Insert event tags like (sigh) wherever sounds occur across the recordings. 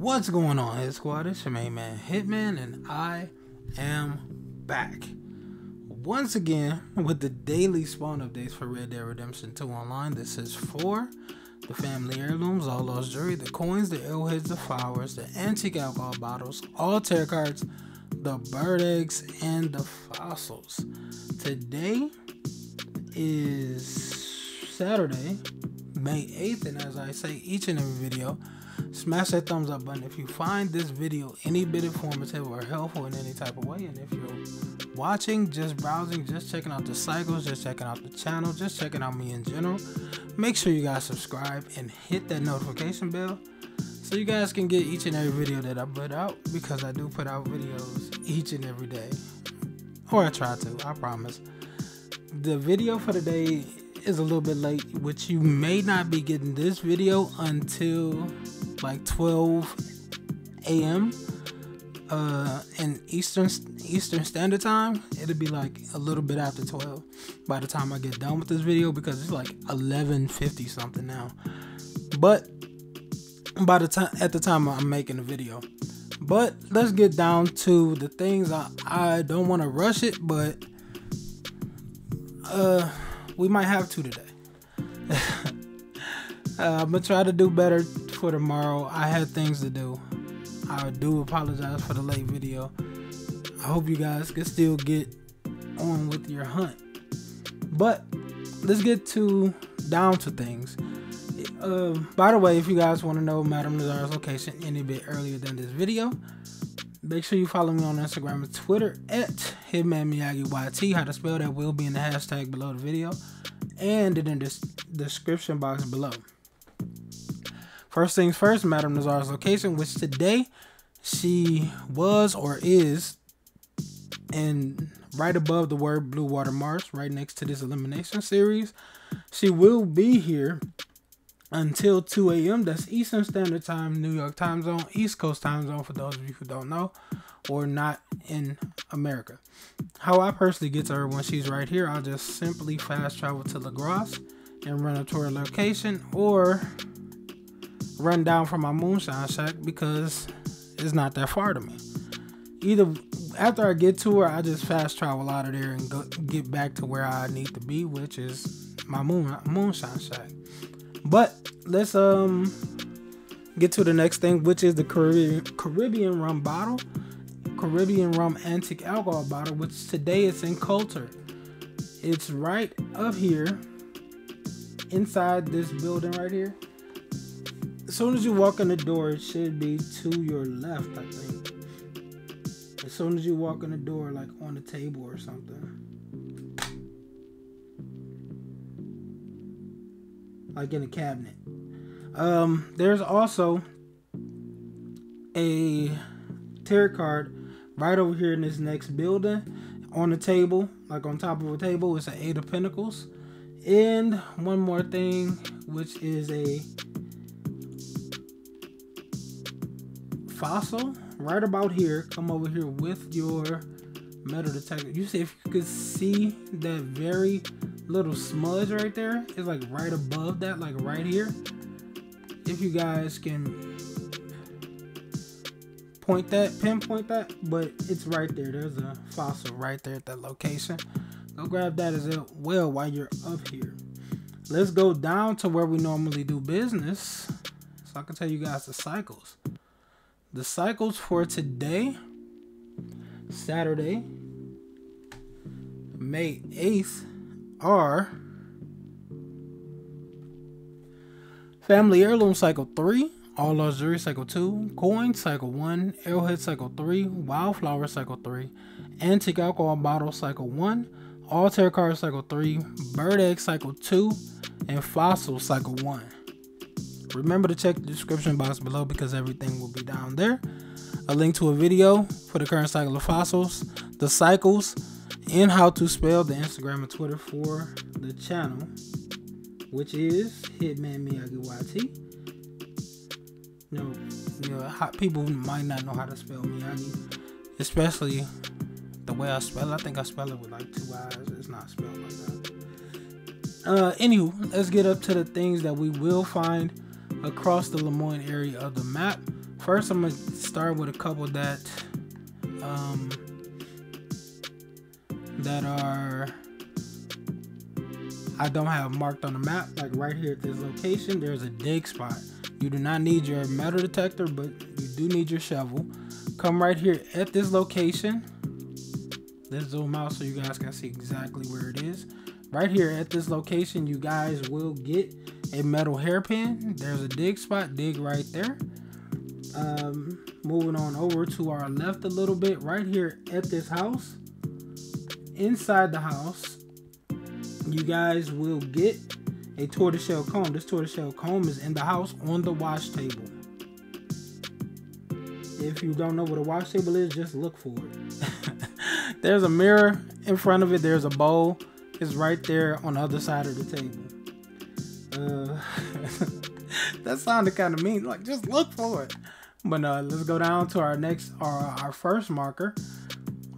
What's going on, Hit Squad? It's your main man, Hitman, and I am back. Once again with the daily spawn updates for Red Dead Redemption 2 Online. This is for the family heirlooms, all lost jewelry, the coins, the arrowheads, the flowers, the antique alcohol bottles, all tarot cards, the bird eggs, and the fossils. Today is Saturday, May 8th, and as I say each and every video, smash that thumbs up button if you find this video any bit informative or helpful in any type of way. And if you're watching, just browsing, just checking out the cycles, just checking out the channel, just checking out me in general, make sure you guys subscribe and hit that notification bell so you guys can get each and every video that I put out because I do put out videos each and every day. Or I try to, I promise. The video for today is a little bit late, which you may not be getting this video until like 12 a.m. Uh, in Eastern Eastern Standard Time. It'll be like a little bit after 12 by the time I get done with this video because it's like 11:50 something now. But by the time at the time I'm making the video. But let's get down to the things I, I don't want to rush it, but uh we might have to today. (laughs) uh, I'm gonna try to do better for tomorrow. I had things to do. I do apologize for the late video. I hope you guys can still get on with your hunt. But let's get to down to things. Uh, by the way, if you guys want to know Madame Nazar's location any bit earlier than this video, make sure you follow me on Instagram and Twitter at Hitman Miyagi YT. How to spell that will be in the hashtag below the video and in the description box below. First things first, Madame Nazar's location, which today she was or is and right above the word Blue Water Marsh, right next to this elimination series. She will be here until 2 a.m. That's Eastern Standard Time, New York time zone, East Coast time zone for those of you who don't know or not in America. How I personally get to her when she's right here, I'll just simply fast travel to Lagras and run up to her location or run down from my moonshine shack because it's not that far to me. Either after I get to her, I just fast travel out of there and go, get back to where I need to be, which is my moon moonshine shack. But let's um get to the next thing, which is the Caribbean Caribbean rum bottle, Caribbean rum antique alcohol bottle, which today it's in Colter. It's right up here inside this building right here. As soon as you walk in the door, it should be to your left, I think. As soon as you walk in the door, like on the table or something. like in a cabinet. Um, there's also a tarot card right over here in this next building on the table, like on top of a table. It's an Eight of Pentacles. And one more thing, which is a fossil right about here. Come over here with your metal detector. You see if you could see that very little smudge right there. It's like right above that, like right here. If you guys can point that, pinpoint that, but it's right there. There's a fossil right there at that location. Go grab that as well while you're up here. Let's go down to where we normally do business. So I can tell you guys the cycles. The cycles for today, Saturday, May 8th, are Family Heirloom Cycle 3, All Jewelry Cycle 2, Coin Cycle 1, Arrowhead Cycle 3, Wildflower Cycle 3, Antique Alcohol Bottle Cycle 1, All Tarot Card Cycle 3, Bird Egg Cycle 2, and Fossil Cycle 1. Remember to check the description box below because everything will be down there. A link to a video for the current cycle of fossils, the cycles, and how to spell the Instagram and Twitter for the channel, which is Hitman Miyagi YT. You know, you know people might not know how to spell Miyagi, especially the way I spell it. I think I spell it with like two eyes. It's not spelled like that. Uh, anywho, let's get up to the things that we will find across the Lemoyne area of the map. First, I'm gonna start with a couple that um, that are I don't have marked on the map. Like right here at this location, there's a dig spot. You do not need your metal detector, but you do need your shovel. Come right here at this location. Let's zoom out so you guys can see exactly where it is. Right here at this location, you guys will get a metal hairpin. There's a dig spot, dig right there. Um, moving on over to our left a little bit, right here at this house. Inside the house, you guys will get a tortoiseshell comb. This tortoiseshell comb is in the house on the wash table. If you don't know what a wash table is, just look for it. (laughs) There's a mirror in front of it. There's a bowl. It's right there on the other side of the table. That sounded kind of mean. Like, just look for it. But uh, let's go down to our next, our, our first marker,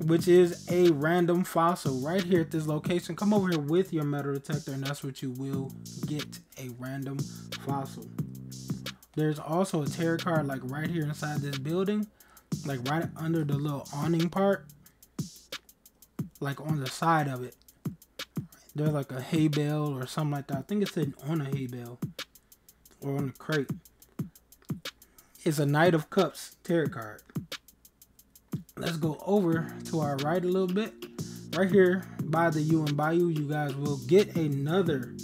which is a random fossil right here at this location. Come over here with your metal detector, and that's what you will get a random fossil. There's also a tarot card like right here inside this building, like right under the little awning part, like on the side of it. There's like a hay bale or something like that. I think it's on a hay bale or on the crate. It's a Knight of Cups tarot card. Let's go over to our right a little bit. Right here by the Uin Bayou, you guys will get another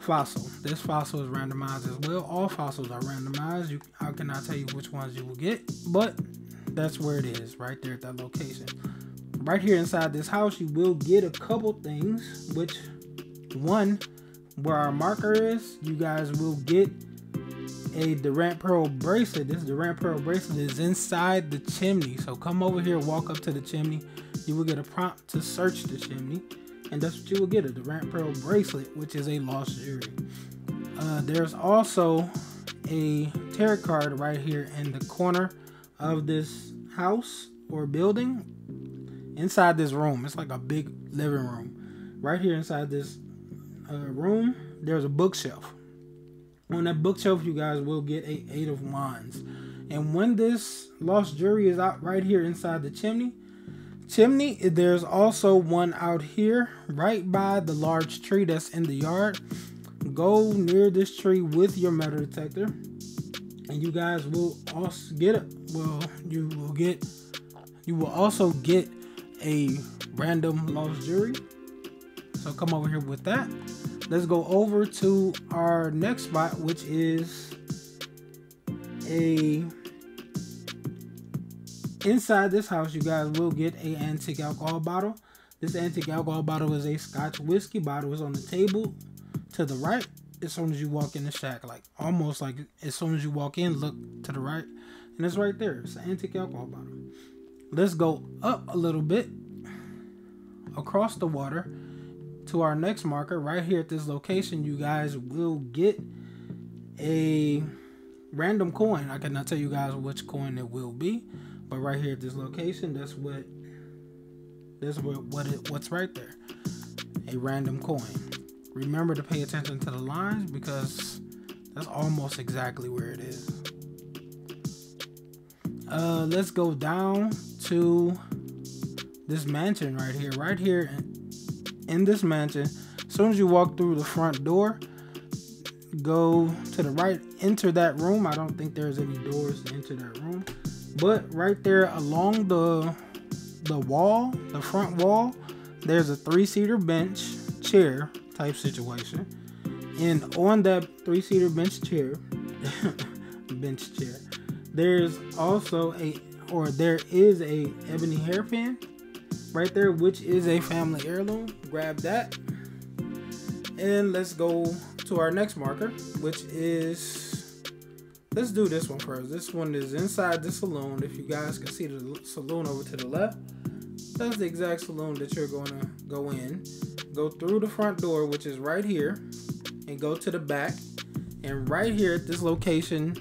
fossil. This fossil is randomized as well. All fossils are randomized. You, I cannot tell you which ones you will get, but that's where it is, right there at that location. Right here inside this house, you will get a couple things, which one, where our marker is, you guys will get a Durant Pearl bracelet. This Durant Pearl bracelet is inside the chimney. So come over here, walk up to the chimney. You will get a prompt to search the chimney. And that's what you will get, a Durant Pearl bracelet, which is a lost jewelry. Uh, there's also a tarot card right here in the corner of this house or building inside this room. It's like a big living room. Right here inside this uh, room, there's a bookshelf on that bookshelf, you guys will get a Eight of Wands. And when this lost jury is out right here inside the chimney, chimney, there's also one out here right by the large tree that's in the yard. Go near this tree with your metal detector, and you guys will also get it. Well, you will get, you will also get a random lost jury. So come over here with that let's go over to our next spot, which is a inside this house. You guys will get a antique alcohol bottle. This antique alcohol bottle is a Scotch whiskey bottle. It's on the table to the right as soon as you walk in the shack. Like almost like as soon as you walk in, look to the right, and it's right there. It's an antique alcohol bottle. Let's go up a little bit across the water to our next marker right here at this location you guys will get a random coin. I cannot tell you guys which coin it will be but right here at this location that's what that's what what it what's right there. A random coin. Remember to pay attention to the lines because that's almost exactly where it is. Uh let's go down to this mansion right here. Right here in this mansion. As soon as you walk through the front door, go to the right, enter that room. I don't think there's any doors to enter that room. But right there along the the wall, the front wall, there's a three-seater bench chair type situation. And on that three-seater bench chair, (laughs) bench chair, there's also a or there is a ebony hairpin right there, which is a family heirloom. Grab that. And let's go to our next marker, which is, let's do this one first. This one is inside the saloon. If you guys can see the saloon over to the left, that's the exact saloon that you're going to go in. Go through the front door, which is right here, and go to the back. And right here at this location,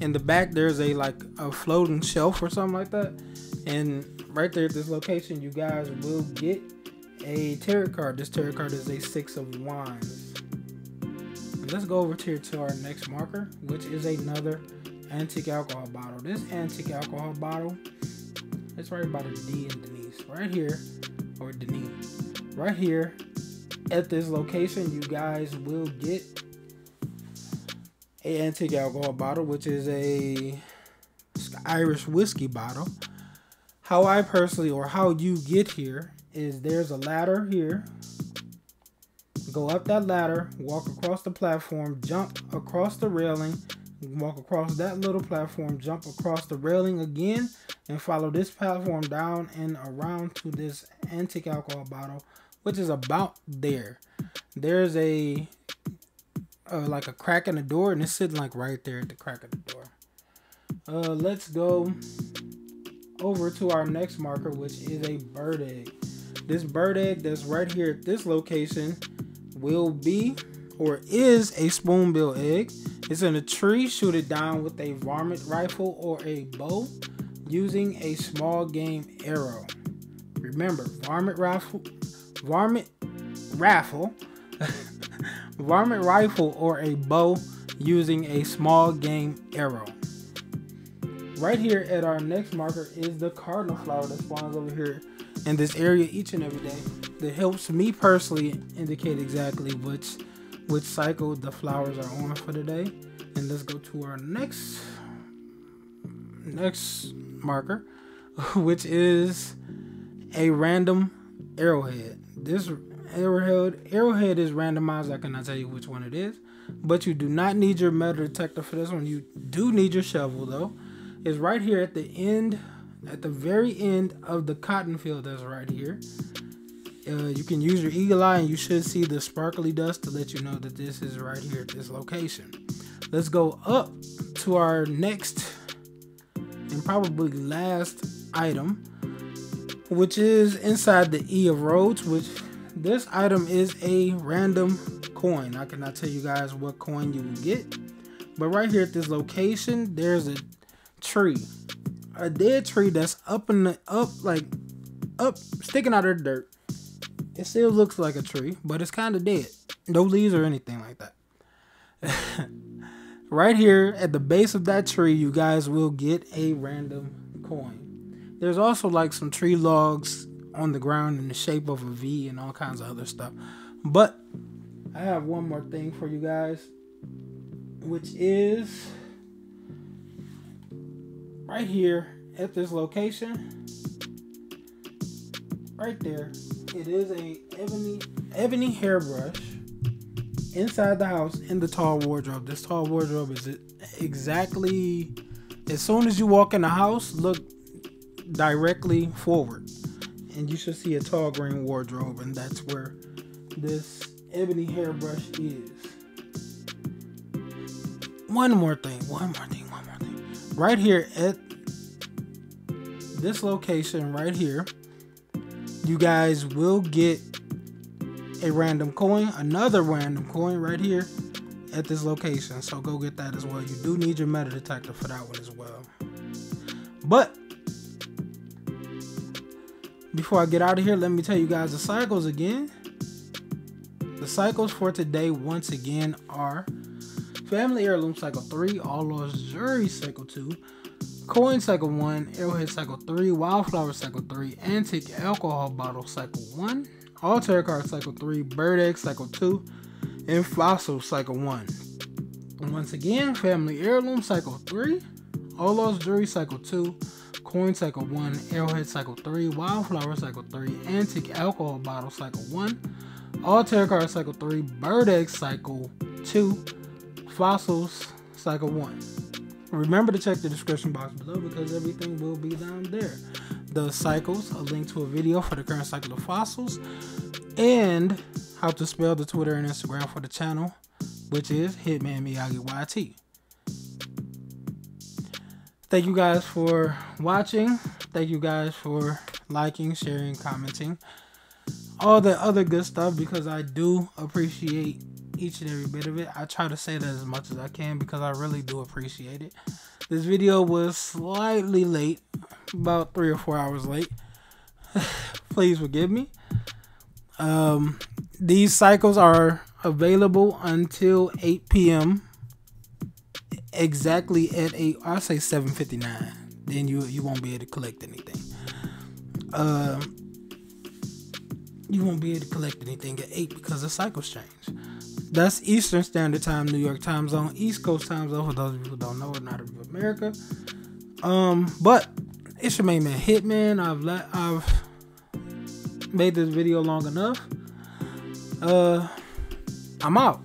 in the back, there's a like a floating shelf or something like that. And right there at this location, you guys will get a tarot card. This tarot card is a Six of Wands. let's go over here to our next marker, which is another antique alcohol bottle. This antique alcohol bottle, it's right by the D in Denis, right here, or Denis, right here at this location. You guys will get a antique alcohol bottle, which is a Irish whiskey bottle. How I personally, or how you get here, is there's a ladder here. Go up that ladder, walk across the platform, jump across the railing, walk across that little platform, jump across the railing again, and follow this platform down and around to this antique alcohol bottle, which is about there. There's a uh, like a crack in the door, and it's sitting like right there at the crack of the door. Uh, let's go over to our next marker, which is a bird egg. This bird egg that's right here at this location will be or is a spoonbill egg. It's in a tree. Shoot it down with a varmint rifle or a bow using a small game arrow. Remember, varmint rifle, varmint raffle, (laughs) varmint rifle or a bow using a small game arrow. Right here at our next marker is the cardinal flower that spawns over here in this area each and every day. That helps me personally indicate exactly which which cycle the flowers are on for the day. And let's go to our next next marker, (laughs) which is a random arrowhead. This arrowhead arrowhead is randomized. I cannot tell you which one it is, but you do not need your metal detector for this one. You do need your shovel though is right here at the end, at the very end of the cotton field that's right here. Uh, you can use your eagle eye and you should see the sparkly dust to let you know that this is right here at this location. Let's go up to our next and probably last item, which is inside the E of Rhodes, which this item is a random coin. I cannot tell you guys what coin you will get, but right here at this location, there's a tree, a dead tree that's up in the up like up sticking out of the dirt. It still looks like a tree, but it's kind of dead. No leaves or anything like that. (laughs) right here at the base of that tree, you guys will get a random coin. There's also like some tree logs on the ground in the shape of a V and all kinds of other stuff. But I have one more thing for you guys, which is right here at this location, right there, it is a ebony ebony hairbrush inside the house in the tall wardrobe. This tall wardrobe is exactly as soon as you walk in the house, look directly forward, and you should see a tall green wardrobe, and that's where this ebony hairbrush is. One more thing, one more thing right here at this location right here, you guys will get a random coin, another random coin right here at this location. So go get that as well. You do need your metal detector for that one as well. But before I get out of here, let me tell you guys the cycles again. The cycles for today, once again, are Family Heirloom Cycle 3, All Lost Cycle 2, Coin Cycle 1, Arrowhead Cycle 3, Wildflower Cycle 3, Antique Alcohol Bottle Cycle 1, Altar Card Cycle 3, Bird Egg Cycle 2, and Fossil Cycle 1. And once again, Family Heirloom Cycle 3, All Lost Cycle 2, Coin Cycle 1, Arrowhead Cycle 3, Wildflower Cycle 3, Antique Alcohol Bottle Cycle 1, Altar Card Cycle 3, Bird Egg Cycle 2, fossils cycle one. Remember to check the description box below because everything will be down there. The cycles, a link to a video for the current cycle of fossils, and how to spell the Twitter and Instagram for the channel, which is Hitman Miyagi YT. Thank you guys for watching. Thank you guys for liking, sharing, commenting, all the other good stuff because I do appreciate each and every bit of it. I try to say that as much as I can because I really do appreciate it. This video was slightly late, about three or four hours late. (sighs) Please forgive me. Um, these cycles are available until 8 p.m. exactly at eight. I'll say seven fifty nine. Then you you won't be able to collect anything. Um, you won't be able to collect anything at eight because the cycles change. That's Eastern Standard Time, New York time zone, East Coast time zone. For those of you who don't know, not of America. Um, but it's your main man, Hitman. I've let I've made this video long enough. Uh, I'm out.